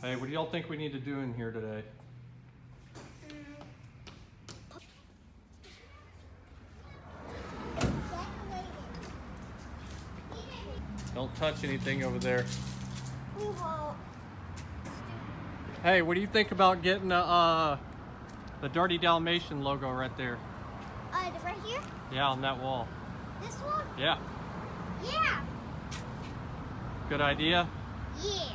Hey, what do y'all think we need to do in here today? Don't touch anything over there. Hey, what do you think about getting uh, uh, the Dirty Dalmatian logo right there? Uh, right here? Yeah, on that wall. This one? Yeah, Yeah. good idea. Yeah.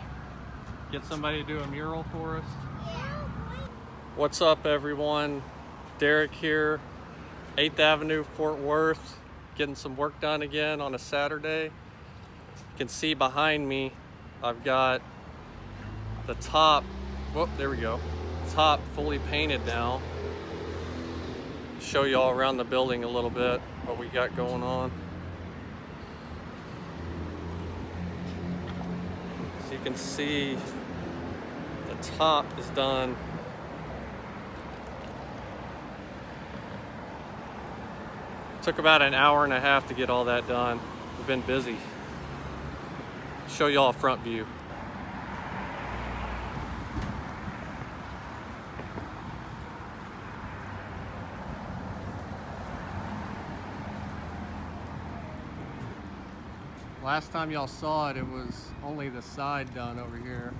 Get somebody to do a mural for us. What's up, everyone? Derek here, 8th Avenue, Fort Worth, getting some work done again on a Saturday. You can see behind me, I've got the top, whoop, there we go, top fully painted now. Show y'all around the building a little bit, what we got going on. So you can see top is done. Took about an hour and a half to get all that done. We've been busy. Show y'all a front view. Last time y'all saw it, it was only the side done over here.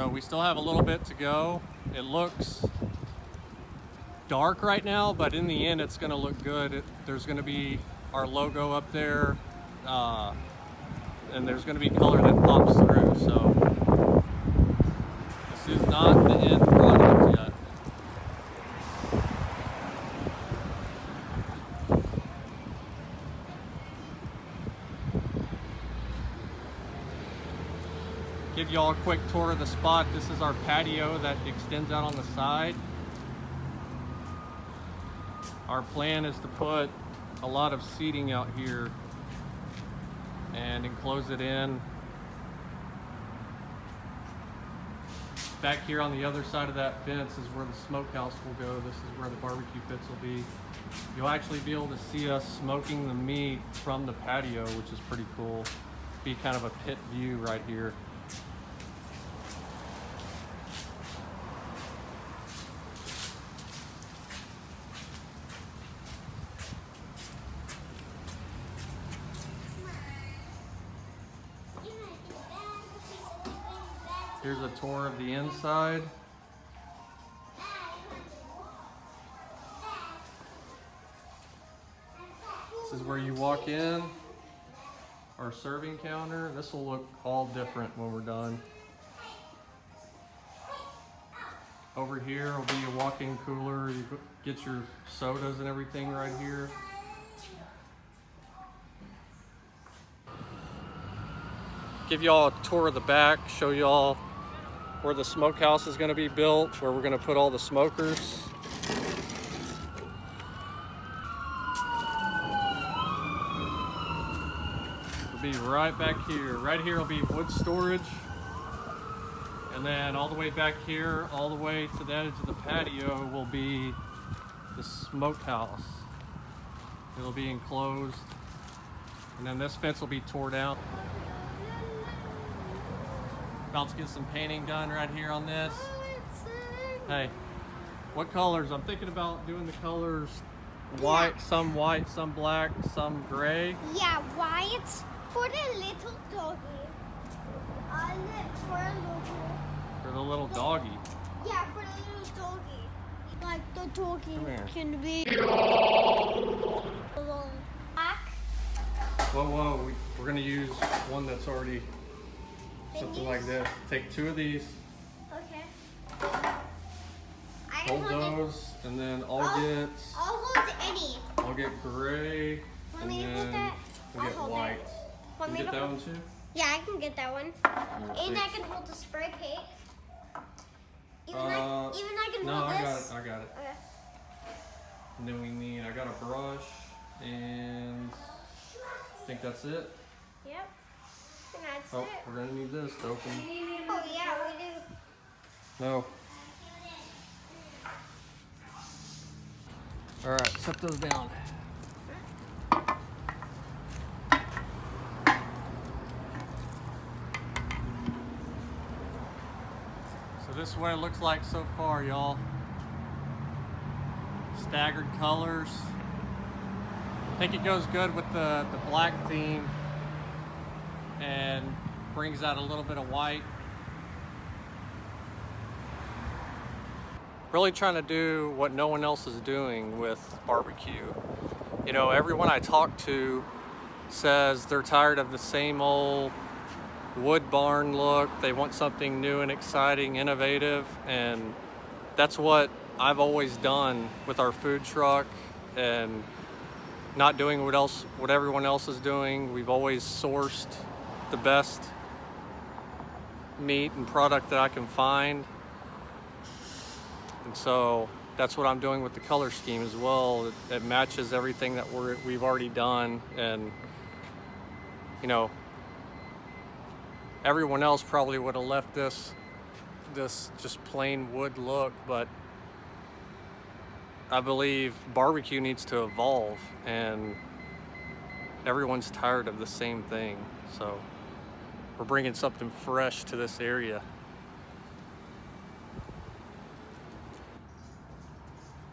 So we still have a little bit to go. It looks dark right now, but in the end, it's gonna look good. It, there's gonna be our logo up there, uh, and there's gonna be color that pops through, so. This is not the end product yet. Give y'all a quick tour of the spot. This is our patio that extends out on the side. Our plan is to put a lot of seating out here and enclose it in. Back here on the other side of that fence is where the smokehouse will go. This is where the barbecue pits will be. You'll actually be able to see us smoking the meat from the patio, which is pretty cool. Be kind of a pit view right here. Here's a tour of the inside. This is where you walk in, our serving counter. This will look all different when we're done. Over here will be a walk-in cooler. You get your sodas and everything right here. Give y'all a tour of the back, show y'all where the smokehouse is gonna be built, where we're gonna put all the smokers. It'll be right back here. Right here will be wood storage. And then all the way back here, all the way to the edge of the patio will be the smokehouse. It'll be enclosed. And then this fence will be tore down. About to get some painting done right here on this. Hey, what colors? I'm thinking about doing the colors white, some white, some black, some gray. Yeah, white for the little doggy. And for a little. For the little doggy. Yeah, for the little doggy. Like the doggy can be. Black. Whoa, whoa, we, we're gonna use one that's already something like this. Take two of these, Okay. I hold hold it. those, and then I'll I'll- get, I'll hold any. I'll get gray, Want and then that? we'll I'll get hold it. white. Want You me get that one too? Yeah, I can get that one. Alright, And I can hold the spray paint. Even, Uh, I, even I can No, hold I got this. it, I got it. Okay. And then we need, I got a brush, and I think that's it. Yep. And that's Oh, it. we're gonna need this to open. Oh yeah, we do. No. All right, set those down. So this is what it looks like so far, y'all. Staggered colors. I think it goes good with the, the black theme and brings out a little bit of white. Really trying to do what no one else is doing with barbecue. You know, everyone I talk to says they're tired of the same old wood barn look. They want something new and exciting, innovative, and that's what I've always done with our food truck and not doing what else what everyone else is doing. We've always sourced the best meat and product that I can find. And so that's what I'm doing with the color scheme as well. It, it matches everything that we're, we've already done. And, you know, everyone else probably would have left this, this just plain wood look, but I believe barbecue needs to evolve and everyone's tired of the same thing. So we're bringing something fresh to this area.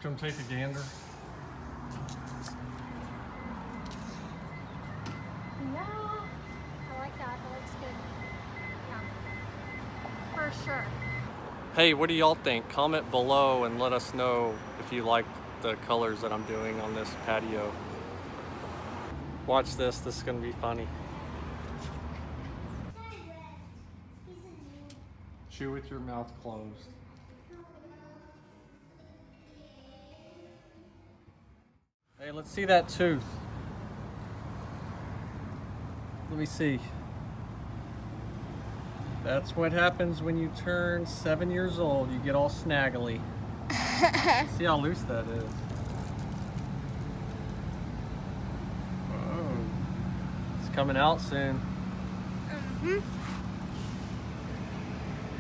Come take a gander. No. I like that. That looks good. Yeah. For sure. Hey, what do y'all think? Comment below and let us know if you like the colors that I'm doing on this patio. Watch this, this is gonna be funny. Chew with your mouth closed. Hey, let's see that tooth. Let me see. That's what happens when you turn seven years old. You get all snaggly. see how loose that is. Oh, it's coming out soon. Mm-hmm.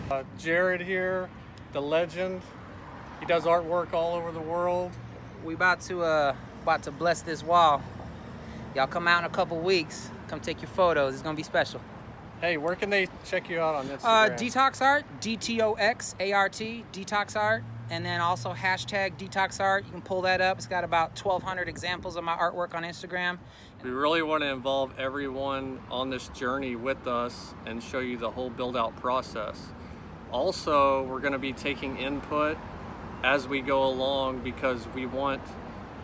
Uh, Jared here, the legend. He does artwork all over the world. We about to uh about to bless this wall. Y'all come out in a couple weeks. Come take your photos. It's gonna be special. Hey, where can they check you out on Instagram? Uh, Detox Art, D T O X A R T, Detox Art, and then also hashtag Detox Art. You can pull that up. It's got about 1,200 examples of my artwork on Instagram. We really want to involve everyone on this journey with us and show you the whole build out process. Also, we're going to be taking input as we go along because we want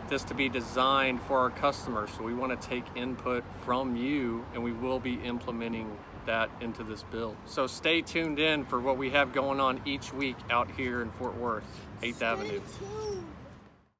this to be designed for our customers. So we want to take input from you and we will be implementing that into this build. So stay tuned in for what we have going on each week out here in Fort Worth, 8th Avenue. Tuned.